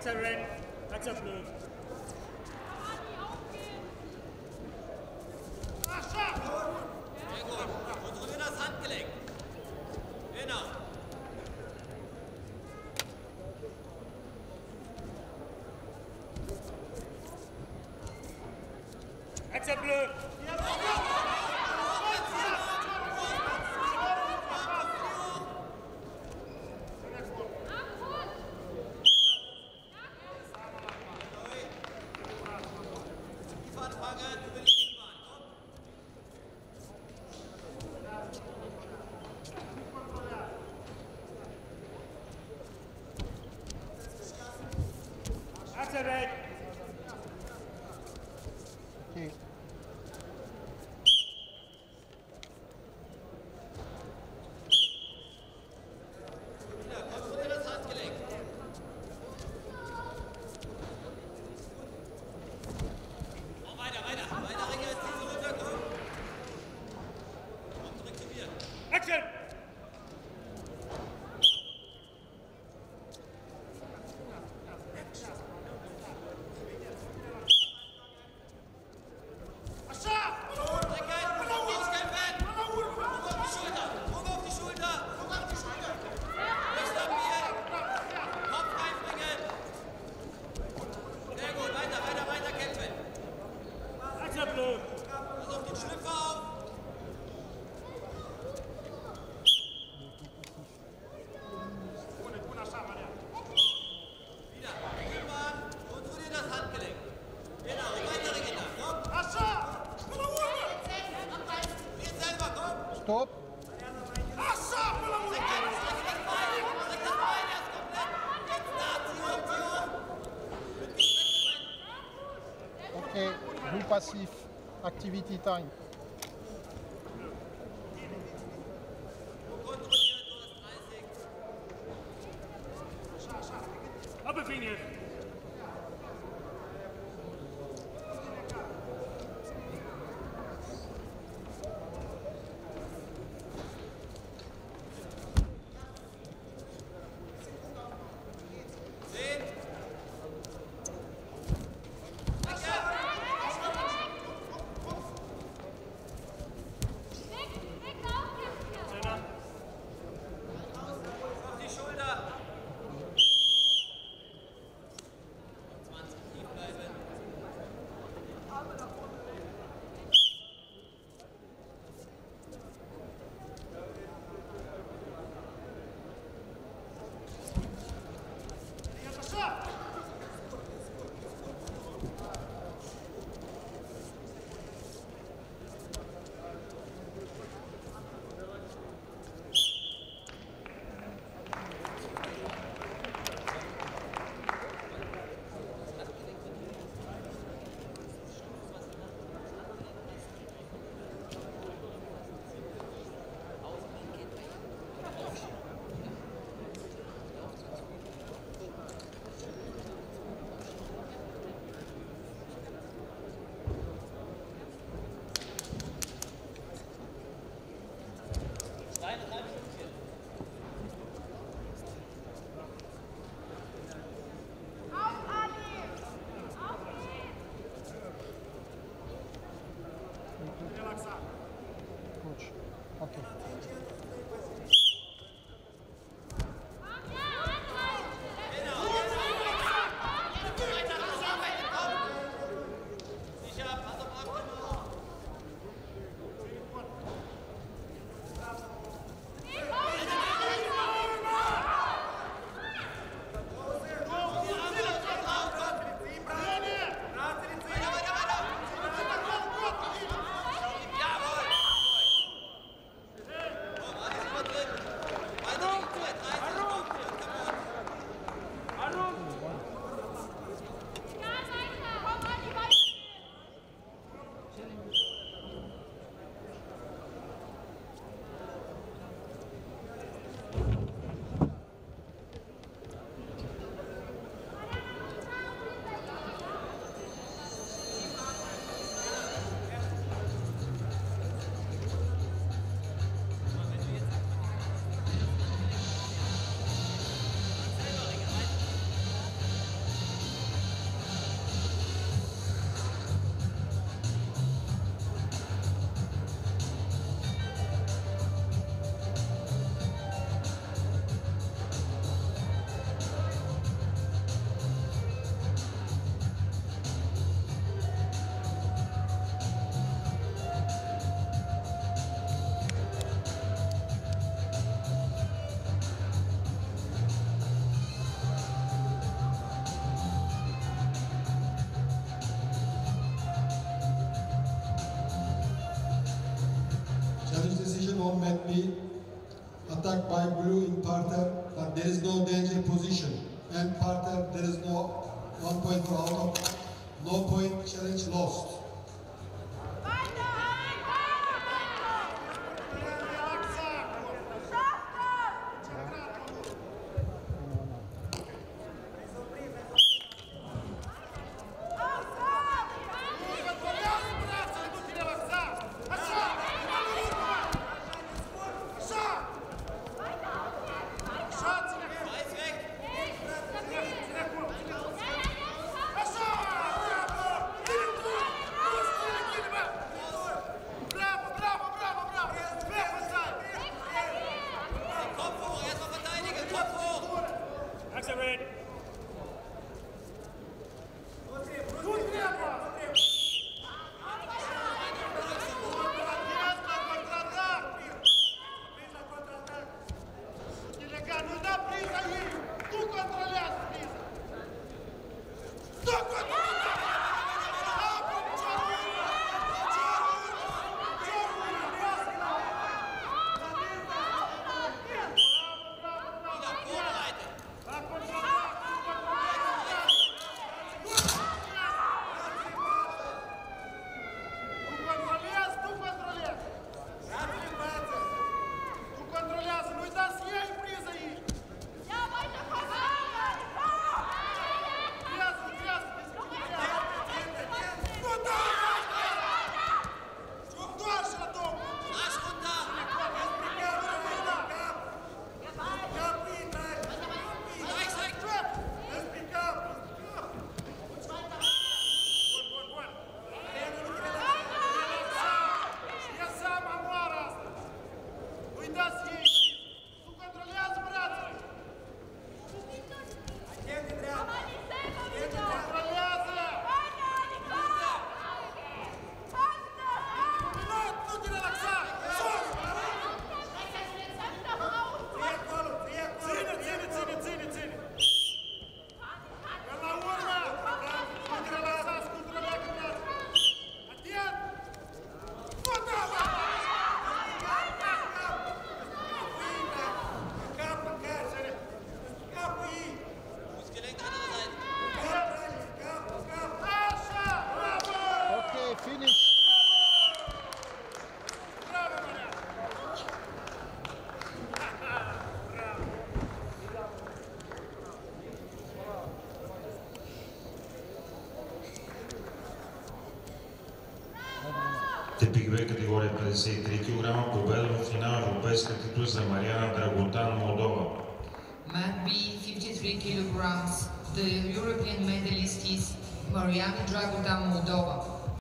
Axel Renn, Axel Blöd. Axel Blöd. Messerek Okay, do passive activity time. On mat B. Attack by blue in parterre, but there is no danger position. And parterre, there is no one point for out of, no point challenge lost. Бе категория 53 кг, победа в финал европейска титул за Мариана Драготан, Молдова. Mat B, 53 kilograms. The European medalist is Mariana Dragutan, Moldova.